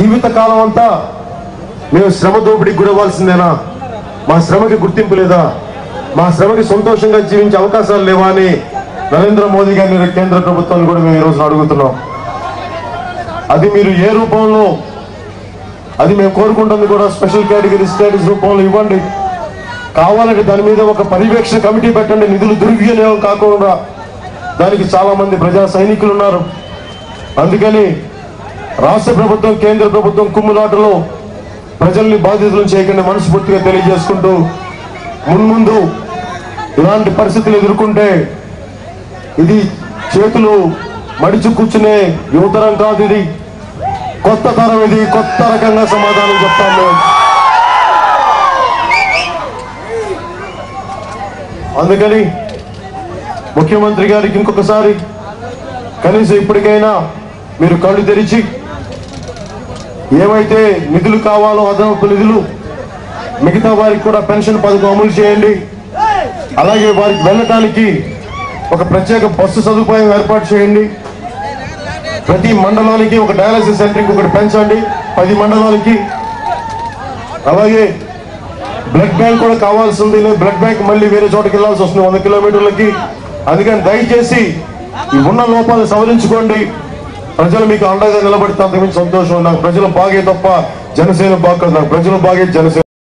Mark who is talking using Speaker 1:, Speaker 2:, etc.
Speaker 1: జీవిత కాలం అంతా మేము శ్రమ దోపిడీకి గురవ్వాల్సిందేనా? మా శ్రమకి గుర్తింపు లేదా? మా శ్రమకి సంతోషంగా జీవించే అవకాశాలు లేవా అని నరేంద్ర మోదీ గారిని కేంద్ర ప్రభుత్వాన్ని కూడా మేము ఈ రోజు అడుగుతున్నాం. అది మీరు ఏ రూపంలో అది మేము కోరుకుంటుంది కూడా స్పెషల్ కేటగిరీ స్టేటస్ రూపంలో ఇవ్వండి. కావాలంటే దాని మీద ఒక పర్యవేక్షణ కమిటీ పెట్టండి. నిధులు దుర్వినియోగం కాకుండా దానికి చాలా మంది ప్రజా సైనికులు ఉన్నారు. అందుకని రాష్ట్ర ప్రభుత్వం కేంద్ర ప్రభుత్వం కుమ్ములాటలో ప్రజల్ని బాధితులను చేయకుండా మనస్ఫూర్తిగా తెలియజేసుకుంటూ మున్ముందు ఇలాంటి పరిస్థితులు ఎదుర్కొంటే ఇది చేతులు మడిచి కూర్చునే యువతరం కాదు ఇది. కొత్త తరం ఇది కొత్త రకంగా సమాధానం చెప్తాం మేము. అందుకని ముఖ్యమంత్రి గారికి ఇంకొకసారి కనీసం ఇప్పటికైనా మీరు కళ్ళు తెరిచి ఏవైతే నిధులు కావాలో అదనపు నిధులు మిగతా వారికి కూడా పెన్షన్ పథకం అమలు చేయండి. అలాగే వారికి వెళ్ళటానికి ఒక ప్రత్యేక బస్సు సదుపాయం ఏర్పాటు చేయండి. ప్రతి మండలానికి ఒక డయాలసిస్ సెంటర్కి ఒకటి పెంచండి. పది మండలాలకి. అలాగే బ్లడ్ బ్యాంక్ కూడా కావాల్సి ఉంది బ్లడ్ బ్యాంక్ మళ్ళీ వేరే చోటకి వెళ్ళాల్సి వస్తుంది వంద కిలోమీటర్లకి. అందుకని దయచేసి ఈ ఉన్న లోపాలు సవరించుకోండి. ప్రజలు మీకు అండగా నిలబడితే అంతకుమించి సంతోషం. నాకు ప్రజలు బాగే తప్ప జనసేన బాగా నాకు ప్రజలు బాగే జనసేన.